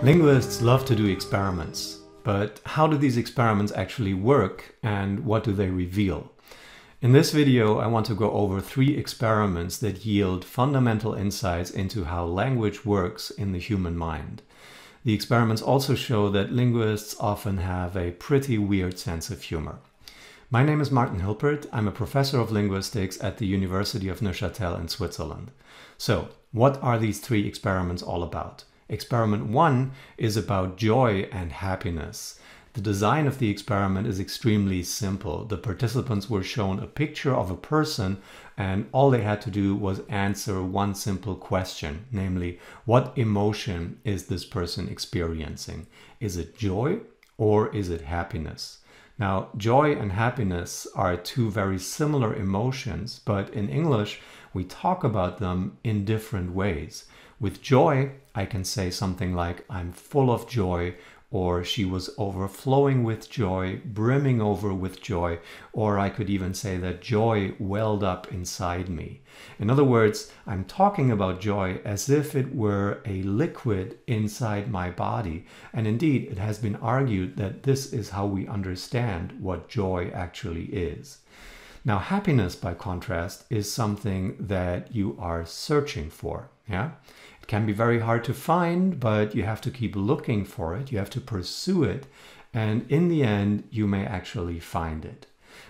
Linguists love to do experiments, but how do these experiments actually work and what do they reveal? In this video, I want to go over three experiments that yield fundamental insights into how language works in the human mind. The experiments also show that linguists often have a pretty weird sense of humor. My name is Martin Hilpert. I'm a professor of linguistics at the University of Neuchâtel in Switzerland. So, what are these three experiments all about? Experiment one is about joy and happiness. The design of the experiment is extremely simple. The participants were shown a picture of a person and all they had to do was answer one simple question, namely, what emotion is this person experiencing? Is it joy or is it happiness? Now, joy and happiness are two very similar emotions, but in English, we talk about them in different ways. With joy, I can say something like, I'm full of joy, or she was overflowing with joy, brimming over with joy, or I could even say that joy welled up inside me. In other words, I'm talking about joy as if it were a liquid inside my body. And indeed, it has been argued that this is how we understand what joy actually is. Now, happiness, by contrast, is something that you are searching for. Yeah? Can be very hard to find, but you have to keep looking for it. You have to pursue it. And in the end, you may actually find it.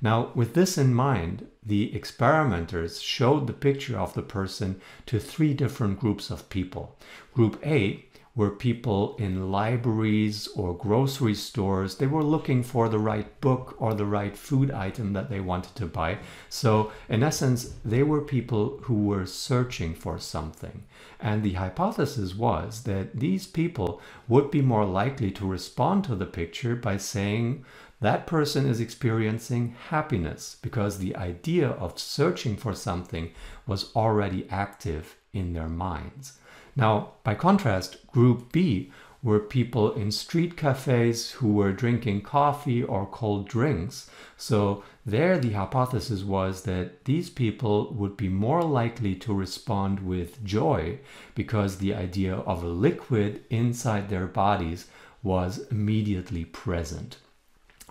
Now, with this in mind, the experimenters showed the picture of the person to three different groups of people. Group A were people in libraries or grocery stores. They were looking for the right book or the right food item that they wanted to buy. So, in essence, they were people who were searching for something. And the hypothesis was that these people would be more likely to respond to the picture by saying, that person is experiencing happiness because the idea of searching for something was already active in their minds. Now, by contrast, Group B were people in street cafes who were drinking coffee or cold drinks. So, there the hypothesis was that these people would be more likely to respond with joy because the idea of a liquid inside their bodies was immediately present.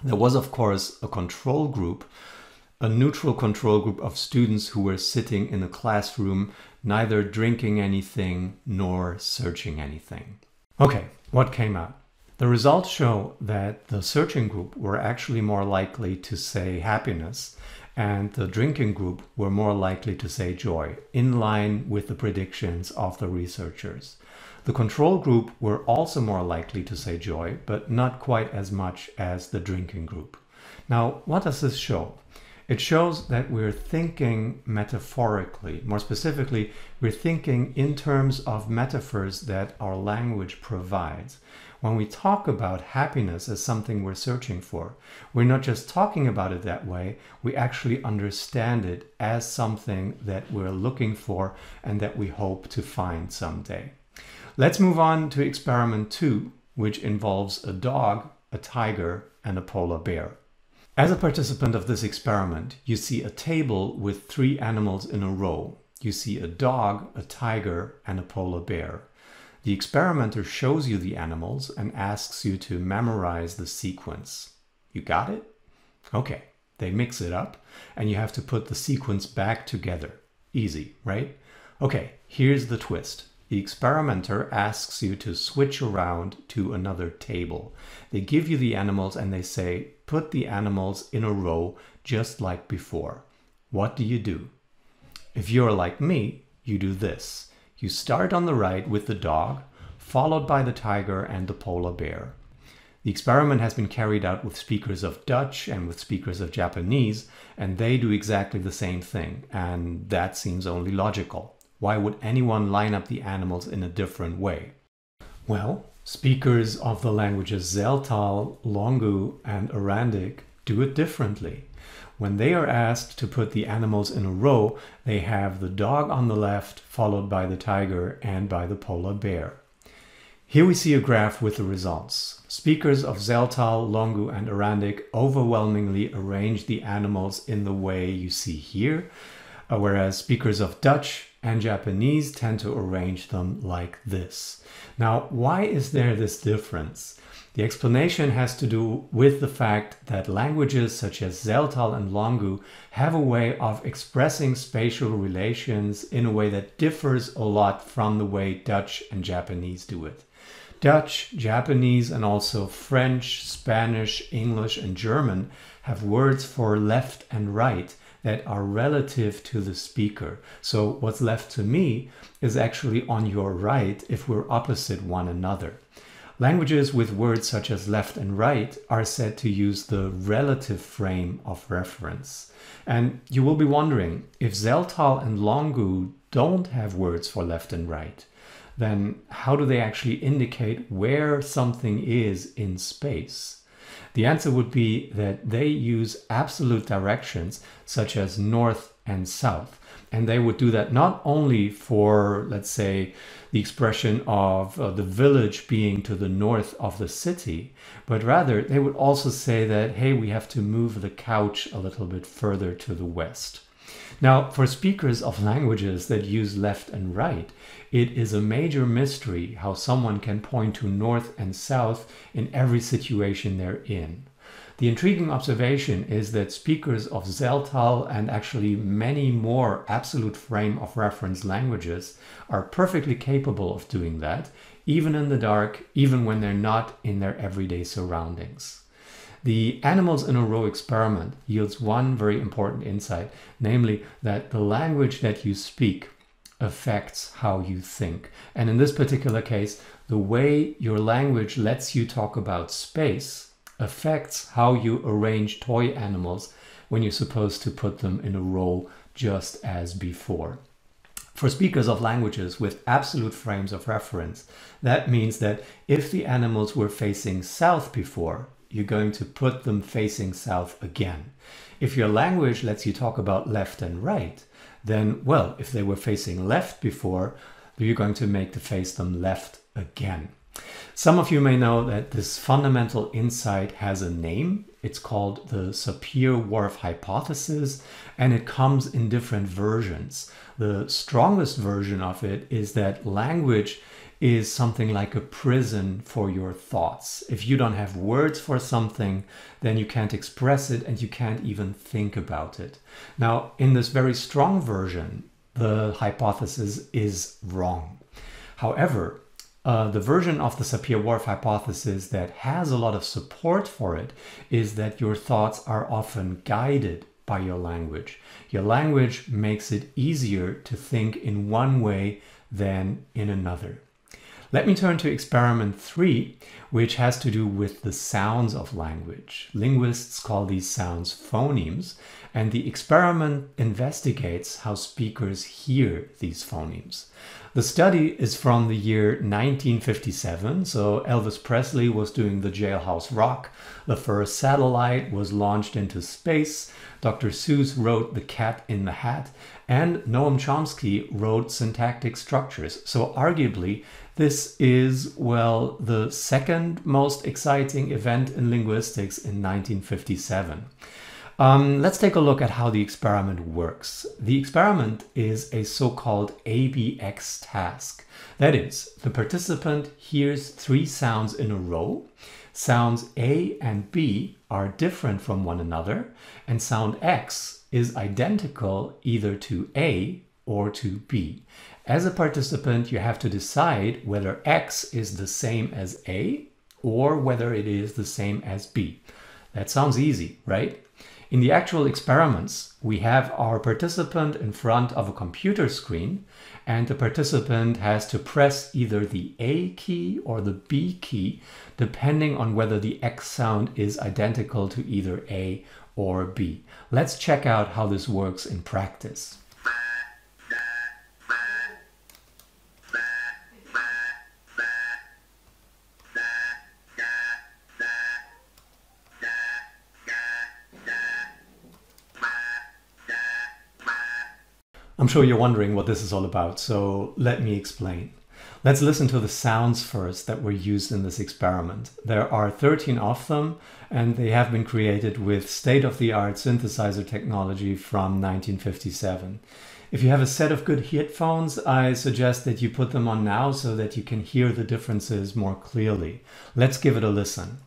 There was, of course, a control group a neutral control group of students who were sitting in a classroom, neither drinking anything nor searching anything. Okay, what came out? The results show that the searching group were actually more likely to say happiness, and the drinking group were more likely to say joy, in line with the predictions of the researchers. The control group were also more likely to say joy, but not quite as much as the drinking group. Now, what does this show? It shows that we're thinking metaphorically. More specifically, we're thinking in terms of metaphors that our language provides. When we talk about happiness as something we're searching for, we're not just talking about it that way, we actually understand it as something that we're looking for and that we hope to find someday. Let's move on to experiment two, which involves a dog, a tiger, and a polar bear. As a participant of this experiment, you see a table with three animals in a row. You see a dog, a tiger, and a polar bear. The experimenter shows you the animals and asks you to memorize the sequence. You got it? Okay, they mix it up and you have to put the sequence back together. Easy, right? Okay, here's the twist the experimenter asks you to switch around to another table. They give you the animals and they say, put the animals in a row just like before. What do you do? If you're like me, you do this. You start on the right with the dog, followed by the tiger and the polar bear. The experiment has been carried out with speakers of Dutch and with speakers of Japanese, and they do exactly the same thing, and that seems only logical. Why would anyone line up the animals in a different way? Well, speakers of the languages Tzeltal, Longgu, and Arandic do it differently. When they are asked to put the animals in a row, they have the dog on the left, followed by the tiger and by the polar bear. Here we see a graph with the results. Speakers of Tzeltal, Longgu, and Arandic overwhelmingly arrange the animals in the way you see here, uh, whereas speakers of Dutch, and Japanese tend to arrange them like this. Now, why is there this difference? The explanation has to do with the fact that languages such as Tseltal and Longgu have a way of expressing spatial relations in a way that differs a lot from the way Dutch and Japanese do it. Dutch, Japanese, and also French, Spanish, English, and German have words for left and right that are relative to the speaker. So what's left to me is actually on your right if we're opposite one another. Languages with words such as left and right are said to use the relative frame of reference. And you will be wondering, if Tseltal and Longgu don't have words for left and right, then how do they actually indicate where something is in space? The answer would be that they use absolute directions such as north and south. And they would do that not only for, let's say, the expression of uh, the village being to the north of the city, but rather they would also say that, hey, we have to move the couch a little bit further to the west. Now, for speakers of languages that use left and right, it is a major mystery how someone can point to north and south in every situation they're in. The intriguing observation is that speakers of Tseltal and actually many more absolute frame of reference languages are perfectly capable of doing that, even in the dark, even when they're not in their everyday surroundings. The animals in a row experiment yields one very important insight, namely that the language that you speak affects how you think. And in this particular case, the way your language lets you talk about space affects how you arrange toy animals when you're supposed to put them in a row just as before. For speakers of languages with absolute frames of reference, that means that if the animals were facing south before, you're going to put them facing south again. If your language lets you talk about left and right, then, well, if they were facing left before, you're going to make to face them left again. Some of you may know that this fundamental insight has a name. It's called the Sapir-Whorf hypothesis, and it comes in different versions. The strongest version of it is that language is something like a prison for your thoughts. If you don't have words for something, then you can't express it and you can't even think about it. Now, in this very strong version, the hypothesis is wrong. However, uh, the version of the Sapir-Whorf hypothesis that has a lot of support for it is that your thoughts are often guided by your language. Your language makes it easier to think in one way than in another. Let me turn to experiment three, which has to do with the sounds of language. Linguists call these sounds phonemes, and the experiment investigates how speakers hear these phonemes. The study is from the year 1957, so Elvis Presley was doing the Jailhouse Rock. The first satellite was launched into space. Dr. Seuss wrote The Cat in the Hat, and Noam Chomsky wrote Syntactic Structures. So, arguably, this is, well, the second most exciting event in linguistics in 1957. Um, let's take a look at how the experiment works. The experiment is a so-called ABX task. That is, the participant hears three sounds in a row. Sounds A and B are different from one another, and sound X is identical either to A or to B. As a participant, you have to decide whether X is the same as A or whether it is the same as B. That sounds easy, right? In the actual experiments, we have our participant in front of a computer screen and the participant has to press either the A key or the B key depending on whether the X sound is identical to either A or B. Let's check out how this works in practice. I'm sure you're wondering what this is all about, so let me explain. Let's listen to the sounds first that were used in this experiment. There are 13 of them, and they have been created with state-of-the-art synthesizer technology from 1957. If you have a set of good headphones, I suggest that you put them on now so that you can hear the differences more clearly. Let's give it a listen.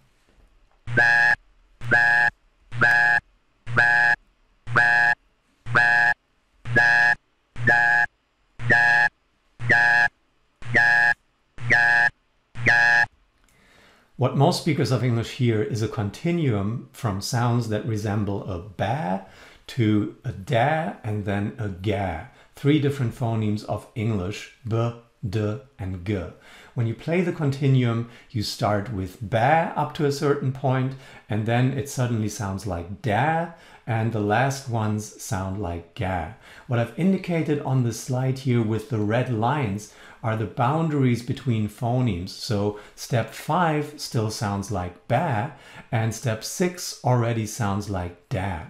What most speakers of English hear is a continuum from sounds that resemble a ba to a da and then a ga. Three different phonemes of English, b, d, and g. When you play the continuum, you start with ba up to a certain point, and then it suddenly sounds like da, and the last ones sound like ga. What I've indicated on the slide here with the red lines are the boundaries between phonemes. So step five still sounds like ba, and step six already sounds like da.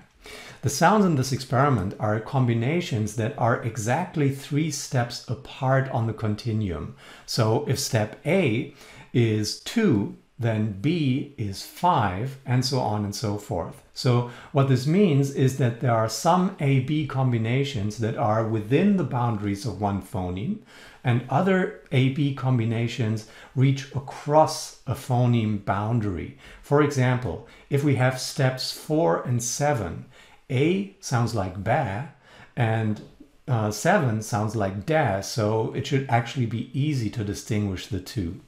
The sounds in this experiment are combinations that are exactly three steps apart on the continuum. So if step A is 2, then B is 5, and so on and so forth. So what this means is that there are some A-B combinations that are within the boundaries of one phoneme, and other A-B combinations reach across a phoneme boundary. For example, if we have steps 4 and 7, a sounds like ba and uh, 7 sounds like da, so it should actually be easy to distinguish the two.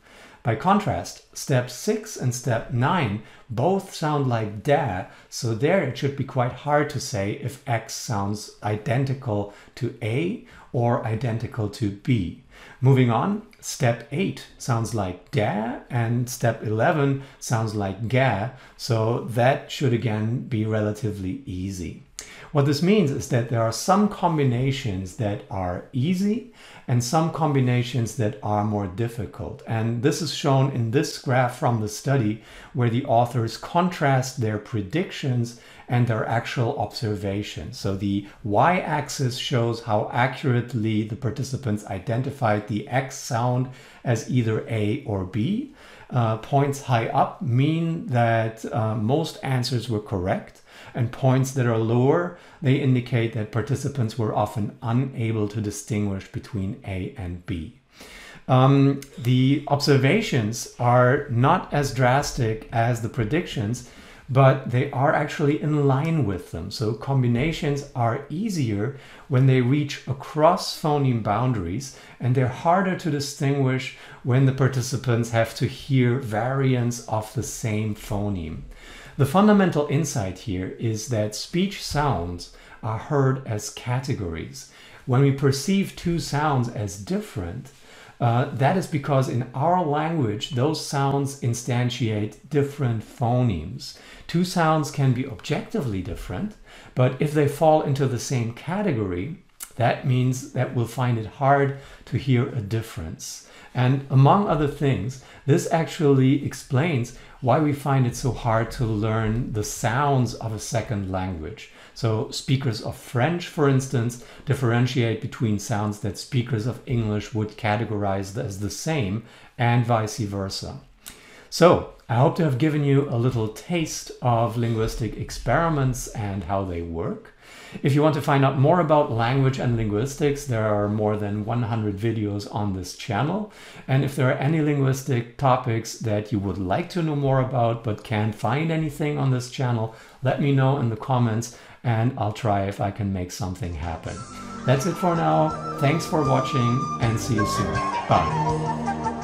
By contrast, step 6 and step 9 both sound like da, so there it should be quite hard to say if X sounds identical to A or identical to B. Moving on, step 8 sounds like da and step 11 sounds like ga, so that should again be relatively easy. What this means is that there are some combinations that are easy and some combinations that are more difficult. And this is shown in this graph from the study where the authors contrast their predictions and their actual observations. So the y-axis shows how accurately the participants identified the X sound as either A or B. Uh, points high up mean that uh, most answers were correct and points that are lower, they indicate that participants were often unable to distinguish between A and B. Um, the observations are not as drastic as the predictions, but they are actually in line with them. So combinations are easier when they reach across phoneme boundaries and they're harder to distinguish when the participants have to hear variants of the same phoneme. The fundamental insight here is that speech sounds are heard as categories. When we perceive two sounds as different, uh, that is because in our language, those sounds instantiate different phonemes. Two sounds can be objectively different, but if they fall into the same category, that means that we'll find it hard to hear a difference. And among other things, this actually explains why we find it so hard to learn the sounds of a second language. So speakers of French, for instance, differentiate between sounds that speakers of English would categorize as the same and vice versa. So I hope to have given you a little taste of linguistic experiments and how they work. If you want to find out more about language and linguistics, there are more than 100 videos on this channel. And if there are any linguistic topics that you would like to know more about but can't find anything on this channel, let me know in the comments and I'll try if I can make something happen. That's it for now. Thanks for watching and see you soon. Bye.